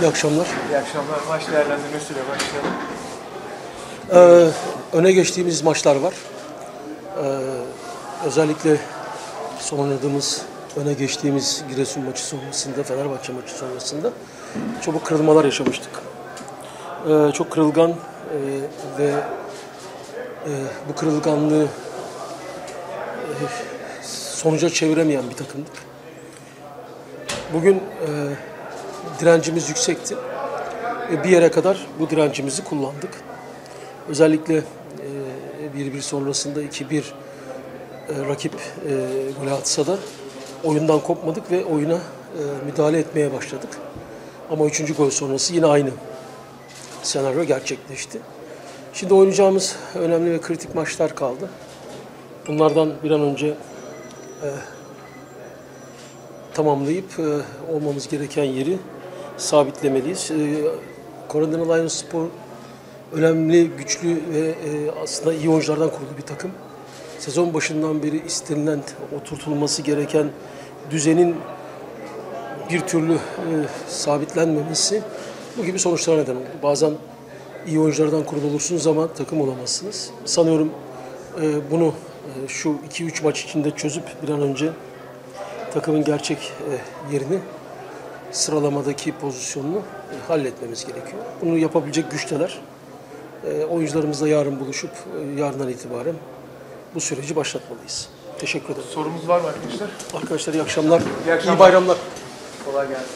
İyi akşamlar. İyi akşamlar. Maç değerlendirmesiyle başlayalım. Ee, öne geçtiğimiz maçlar var. Ee, özellikle son oynadığımız, öne geçtiğimiz Giresun maçı sonrasında, Fenerbahçe maçı sonrasında çabuk kırılmalar yaşamıştık. Ee, çok kırılgan e, ve e, bu kırılganlığı e, sonuca çeviremeyen bir takımdık. Bugün e, direncimiz yüksekti ve bir yere kadar bu direncimizi kullandık. Özellikle e, 1-1 sonrasında 2-1 e, rakip e, gol atsa da oyundan kopmadık ve oyuna e, müdahale etmeye başladık. Ama 3. gol sonrası yine aynı senaryo gerçekleşti. Şimdi oynayacağımız önemli ve kritik maçlar kaldı. Bunlardan bir an önce e, tamamlayıp e, olmamız gereken yeri sabitlemeliyiz. E, Coronado Lions Spor önemli, güçlü ve e, aslında iyi oyunculardan kurulu bir takım. Sezon başından beri istenilen, oturtulması gereken düzenin bir türlü e, sabitlenmemesi bu gibi sonuçlara neden oldu. Bazen iyi oyunculardan kurulu olursunuz ama takım olamazsınız. Sanıyorum e, bunu e, şu 2-3 maç içinde çözüp bir an önce takımın gerçek e, yerini, sıralamadaki pozisyonunu e, halletmemiz gerekiyor. Bunu yapabilecek güçteler. E, Oyuncularımızla yarın buluşup yarından itibaren bu süreci başlatmalıyız. Teşekkür ederim. Sorumuz var mı arkadaşlar? Arkadaşlar iyi akşamlar. İyi, akşamlar. iyi bayramlar. Kolay gelsin.